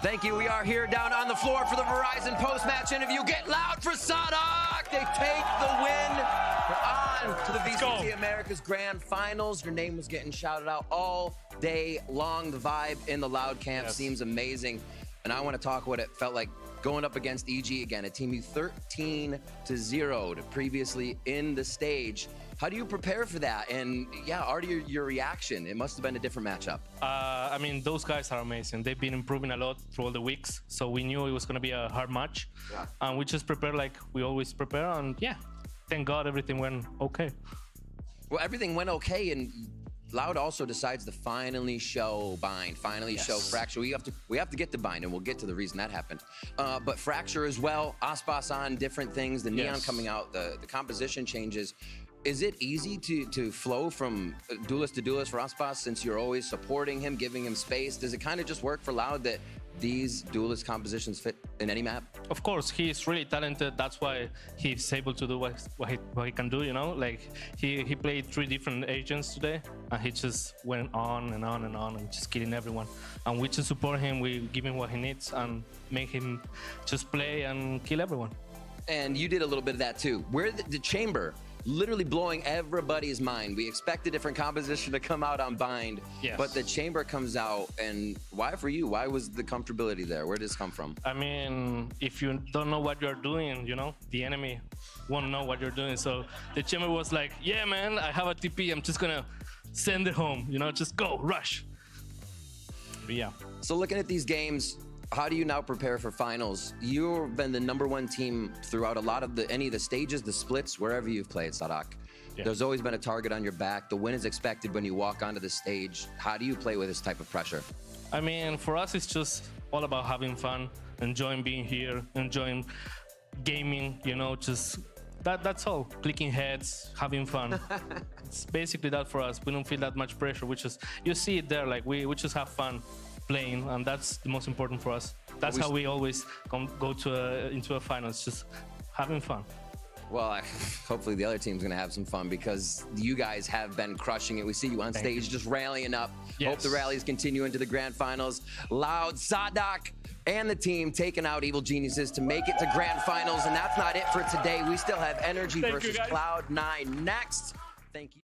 Thank you. We are here down on the floor for the Verizon post-match interview. Get loud for Saadhak. They take the win. We're on to the VCT Americas Grand Finals. Your name was getting shouted out all day long. The vibe in the Loud Camp Yes. seems amazing. And I want to talk what it felt like going up against EG again, a team you 13 to 0 to previously in the stage. How do you prepare for that? And yeah, Artie, your, your reaction. It must have been a different matchup. Uh, I mean, those guys are amazing. They've been improving a lot through all the weeks, so we knew it was going to be a hard match. Yeah. And we just prepared like we always prepare, and yeah, thank God everything went okay. Well, everything went okay, and Loud also decides to finally show Bind, finally Yes. show Fracture. We have to we have to get to Bind, and we'll get to the reason that happened. Uh, but Fracture as well, Aspas on different things, the neon Yes. coming out, the the composition changes. Is it easy to to flow from uh, duelist to duelist for Aspas since you're always supporting him, giving him space? Does it kind of just work for Loud that these duelist compositions fit in any map? Of course, he's really talented. That's why he's able to do what, what, he, what he can do. You know, like he he played three different agents today, and he just went on and on and on and just killing everyone. And we just support him. We give him what he needs and make him just play and kill everyone. And you did a little bit of that too. Where the, the chamber literally blowing everybody's mind. We expect a different composition to come out on bind, Yes. but the chamber comes out. And why for you? Why was the comfortability there? Where did this come from? I mean, if you don't know what you're doing, you know, the enemy won't know what you're doing. So the chamber was like, yeah, man, I have a TP. I'm just gonna send it home. You know, just go, rush. But yeah. So looking at these games, how do you now prepare for finals? You've been the number one team throughout a lot of the any of the stages, the splits, wherever you've played, Saadhak. Yeah. There's always been a target on your back. The win is expected when you walk onto the stage. How do you play with this type of pressure? I mean, for us, it's just all about having fun, enjoying being here, enjoying gaming. You know, just that. That's all. Clicking heads, having fun. it's basically that for us. We don't feel that much pressure. We just you see it there. Like we we just have fun playing, and that's the most important for us. That's we how we always come, go to a, into a final. It's just having fun. Well, I, hopefully the other team's going to have some fun because you guys have been crushing it. We see you on Thank stage you. just rallying up. Hope the rallies continue into the grand finals. Loud, Saadhak, and the team taking out Evil Geniuses to make it to grand finals. And that's not it for today. We still have NRG Thank versus. Cloud9 next. Thank you.